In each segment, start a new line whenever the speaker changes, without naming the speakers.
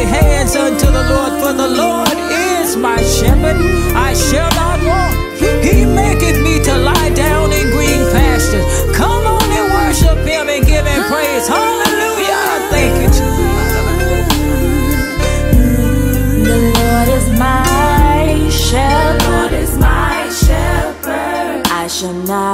my hands unto
the
Lord, for
the Lord is my shepherd.
I shall not want.
He
maketh me to lie down
in green pastures.
Come on
and
worship
him and
give him
praise. Hallelujah. Thank you.
The Lord is my shepherd. The Lord is my shepherd.
I shall
not.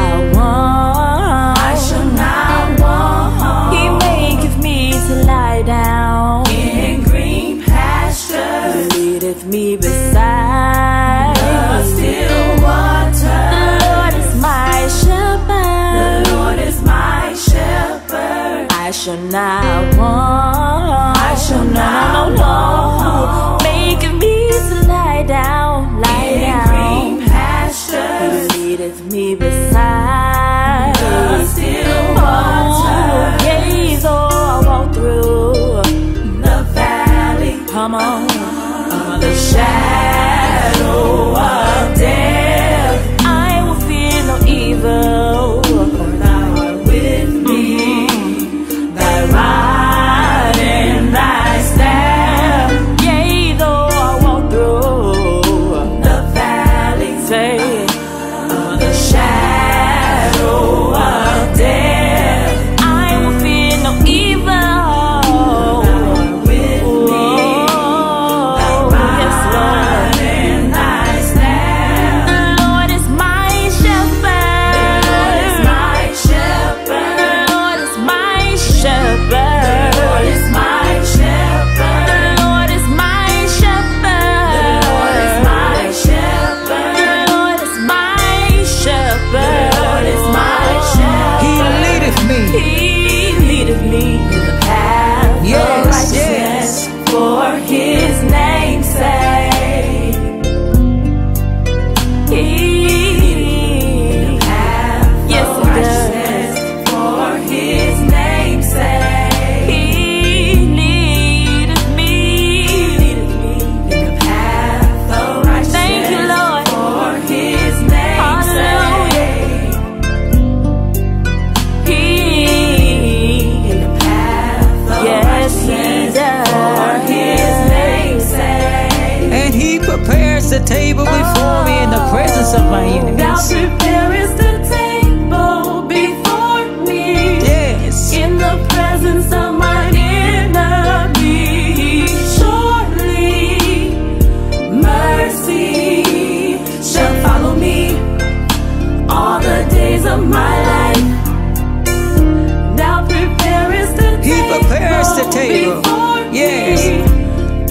of
my enemies.
Thou preparest the table before me.
Yes.
In the presence of my enemy. Surely, mercy shall follow me all the days of my life. Thou preparest the table.
He prepares the table. Yes.
Me.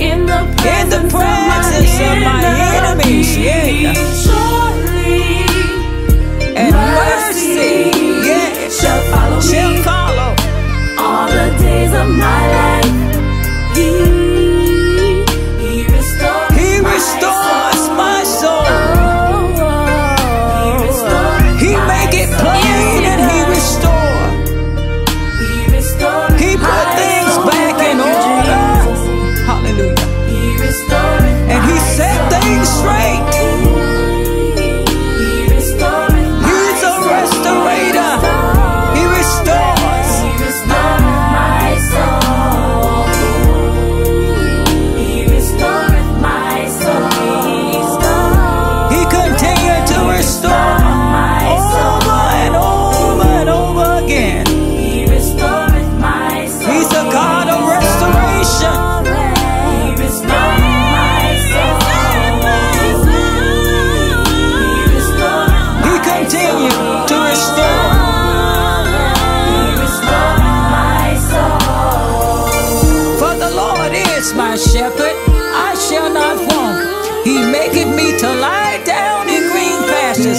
In the presence,
In the
presence
of my enemies.
Of my enemies. Yeah.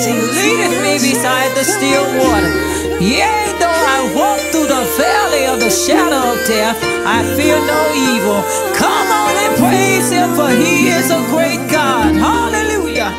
He
leadeth me beside the still water. Yea, though I walk through the valley of the shadow of death, I fear no evil. Come on and praise him, for he is a great God. Hallelujah.